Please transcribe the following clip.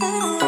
Oh.